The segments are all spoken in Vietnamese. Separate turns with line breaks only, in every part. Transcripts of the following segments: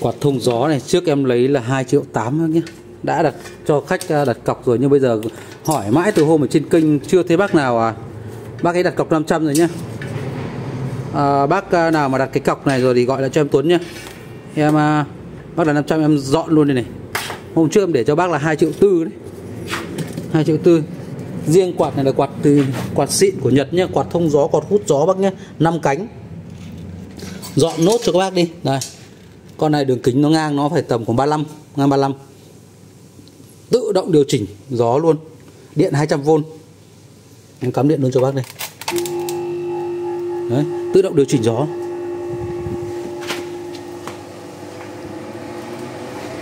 quạt thông gió này. Trước em lấy là 2 triệu 8 nhé. Đã đặt cho khách à, đặt cọc rồi nhưng bây giờ hỏi mãi từ hôm ở trên kênh chưa thấy bác nào à? Bác ấy đặt cọc 500 rồi nhá à, bác à, nào mà đặt cái cọc này rồi thì gọi lại cho em Tuấn nhá em à, bác là 500 em dọn luôn đây này. Hôm trước em để cho bác là 2 triệu tư đấy. 2 triệu tư. Riêng quạt này là quạt từ quạt xịn của Nhật nhá quạt thông gió quạt hút gió bác nhé. 5 cánh. Dọn nốt cho các bác đi. Đây con này đường kính nó ngang nó phải tầm khoảng 35 ngang 35 tự động điều chỉnh gió luôn. Điện 200V em cắm điện luôn cho bác đây. Đấy, tự động điều chỉnh gió.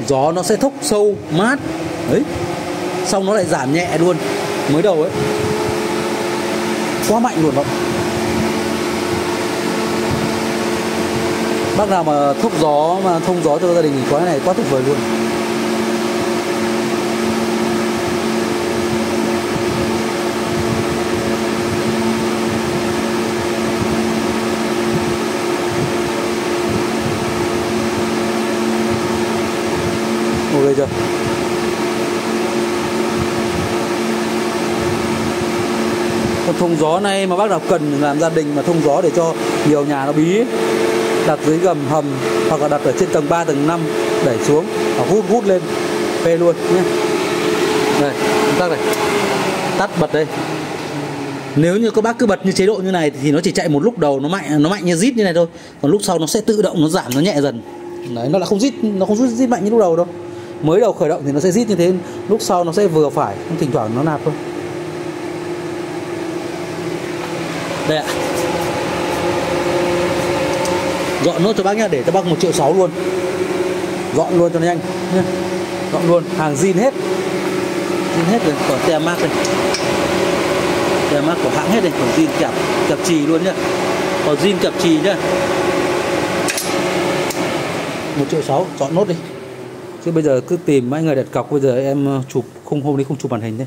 Gió nó sẽ thốc sâu mát. Đấy. Xong nó lại giảm nhẹ luôn. Mới đầu ấy. Quá mạnh luôn bác. Bác nào mà thốc gió mà thông gió cho gia đình thì có cái này quá tuyệt vời luôn. Ok chưa? Con thông gió này mà bác nào cần làm gia đình mà thông gió để cho nhiều nhà nó bí ấy, đặt dưới gầm hầm hoặc là đặt ở trên tầng 3 tầng 5 đẩy xuống. Hoặc hút hút lên phê luôn nhé. Đây tắt này, tắt bật đây. Nếu như các bác cứ bật như chế độ như này thì nó chỉ chạy một lúc đầu, nó mạnh nó mạnh như rít như này thôi. Còn lúc sau nó sẽ tự động nó giảm, nó nhẹ dần. Đấy, nó là không rít nó không rít rít mạnh như lúc đầu đâu. Mới đầu khởi động thì nó sẽ rít như thế, lúc sau nó sẽ vừa phải thỉnh thoảng nó nạp thôi đây ạ dọn nốt cho bác nhá, để cho bác một triệu sáu luôn. Dọn luôn cho nó nhanh. Nhá. Dọn luôn, hàng zin hết. Zin hết rồi, còn tem mát đây. Tem mát của hãng hết đây, còn zin kẹp kẹp trì luôn nhá. Còn zin kẹp trì nhá. Một triệu sáu dọn nốt đi. Chứ bây giờ cứ tìm mấy người đặt cọc, bây giờ em ờ, chụp không hôm đấy không chụp màn hình đấy